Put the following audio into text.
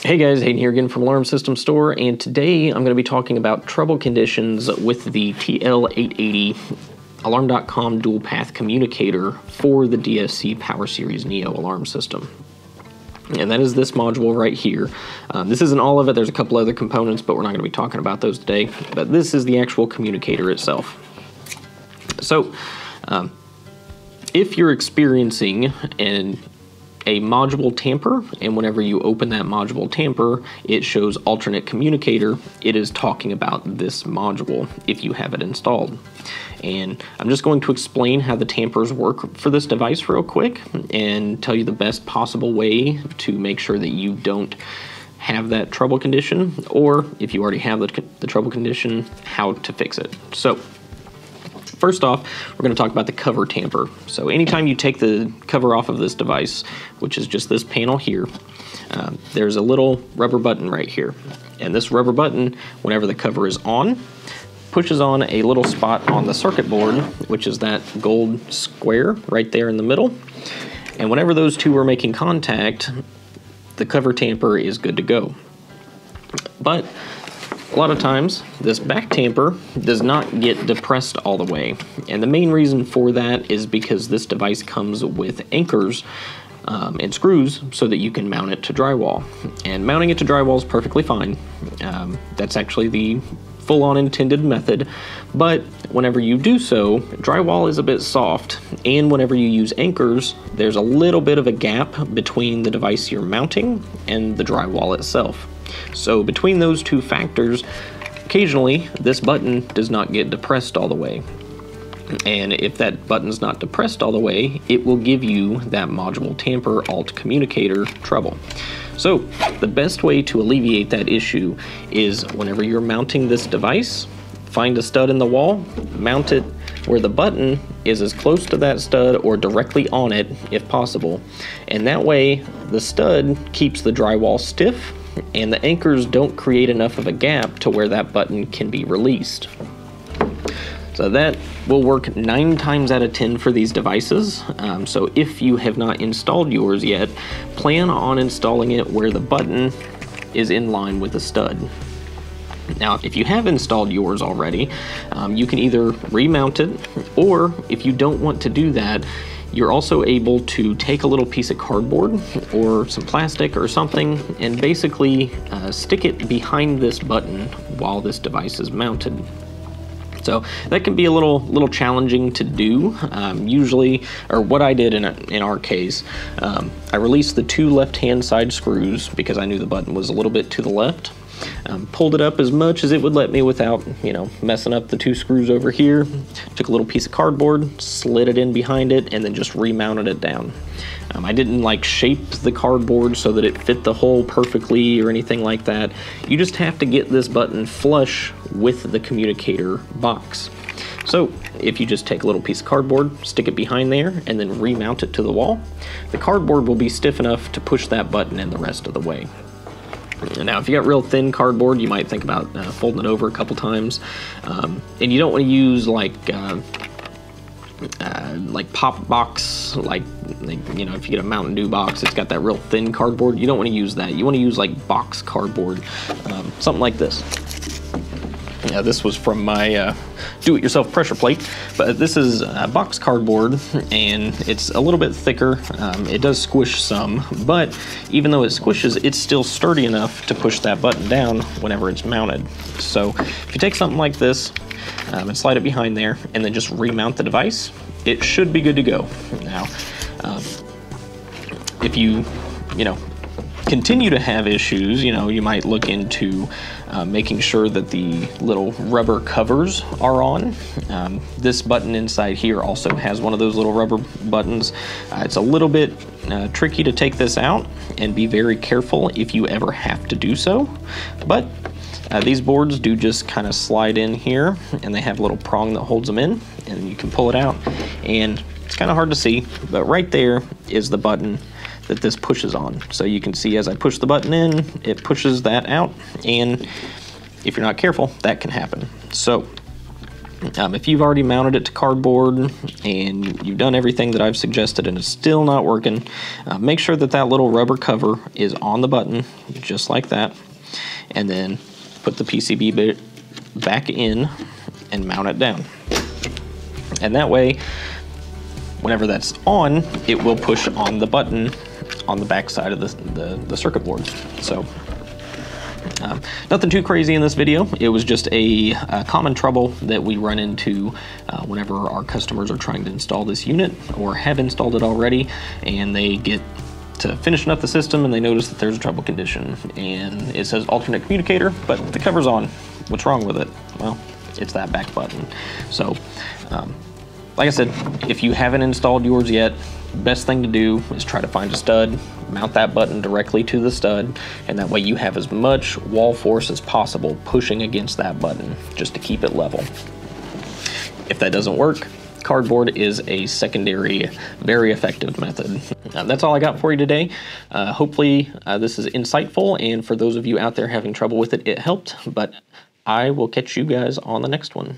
Hey guys, Hayden here again from Alarm System Store, and today I'm going to be talking about trouble conditions with the TL880 Alarm.com dual path communicator for the DSC Power Series Neo alarm system. And that is this module right here. Um, this isn't all of it, there's a couple other components, but we're not going to be talking about those today. But this is the actual communicator itself. So, um, if you're experiencing an a module tamper, and whenever you open that module tamper, it shows alternate communicator. It is talking about this module if you have it installed. And I'm just going to explain how the tampers work for this device real quick and tell you the best possible way to make sure that you don't have that trouble condition, or if you already have the, the trouble condition, how to fix it. So First off, we're going to talk about the cover tamper. So anytime you take the cover off of this device, which is just this panel here, uh, there's a little rubber button right here. And this rubber button, whenever the cover is on, pushes on a little spot on the circuit board, which is that gold square right there in the middle. And whenever those two are making contact, the cover tamper is good to go. But a lot of times, this back tamper does not get depressed all the way. And the main reason for that is because this device comes with anchors um, and screws so that you can mount it to drywall. And mounting it to drywall is perfectly fine. Um, that's actually the full on intended method, but whenever you do so, drywall is a bit soft, and whenever you use anchors, there's a little bit of a gap between the device you're mounting and the drywall itself. So between those two factors, occasionally this button does not get depressed all the way. And if that button's not depressed all the way, it will give you that module tamper alt communicator trouble. So the best way to alleviate that issue is whenever you're mounting this device, find a stud in the wall, mount it where the button is as close to that stud or directly on it if possible. And that way the stud keeps the drywall stiff and the anchors don't create enough of a gap to where that button can be released. So that will work nine times out of 10 for these devices. Um, so if you have not installed yours yet, plan on installing it where the button is in line with the stud. Now, if you have installed yours already, um, you can either remount it, or if you don't want to do that, you're also able to take a little piece of cardboard or some plastic or something and basically uh, stick it behind this button while this device is mounted. So that can be a little little challenging to do. Um, usually, or what I did in, a, in our case, um, I released the two left-hand side screws because I knew the button was a little bit to the left. Um, pulled it up as much as it would let me without, you know, messing up the two screws over here. Took a little piece of cardboard, slid it in behind it, and then just remounted it down. Um, I didn't like shape the cardboard so that it fit the hole perfectly or anything like that. You just have to get this button flush with the communicator box. So if you just take a little piece of cardboard, stick it behind there, and then remount it to the wall, the cardboard will be stiff enough to push that button in the rest of the way. Now, if you got real thin cardboard, you might think about uh, folding it over a couple times. Um, and you don't want to use like uh, uh, like pop box, like, like, you know, if you get a Mountain Dew box, it's got that real thin cardboard. You don't want to use that. You want to use like box cardboard, um, something like this. Yeah, this was from my uh, do-it-yourself pressure plate, but this is a box cardboard and it's a little bit thicker. Um, it does squish some, but even though it squishes, it's still sturdy enough to push that button down whenever it's mounted. So if you take something like this um, and slide it behind there and then just remount the device, it should be good to go. Now, um, if you, you know, continue to have issues, you know, you might look into uh, making sure that the little rubber covers are on. Um, this button inside here also has one of those little rubber buttons. Uh, it's a little bit uh, tricky to take this out and be very careful if you ever have to do so. But uh, these boards do just kind of slide in here and they have a little prong that holds them in and you can pull it out and it's kind of hard to see, but right there is the button that this pushes on. So you can see as I push the button in, it pushes that out, and if you're not careful, that can happen. So Um, if you've already mounted it to cardboard and you've done everything that I've suggested and it's still not working, uh, make sure that that little rubber cover is on the button, just like that. And then put the PCB bit back in and mount it down. And that way, whenever that's on, it will push on the button on the back side of the, the, the circuit board. So um, nothing too crazy in this video. It was just a, a common trouble that we run into uh, whenever our customers are trying to install this unit or have installed it already and they get to finishing up the system and they notice that there's a trouble condition and it says alternate communicator, but the cover's on. What's wrong with it? Well, it's that back button. So, um, like I said, if you haven't installed yours yet, best thing to do is try to find a stud, mount that button directly to the stud, and that way you have as much wall force as possible pushing against that button just to keep it level. If that doesn't work, cardboard is a secondary, very effective method. Uh, that's all I got for you today. Uh, hopefully uh, this is insightful, and for those of you out there having trouble with it, it helped, but I will catch you guys on the next one.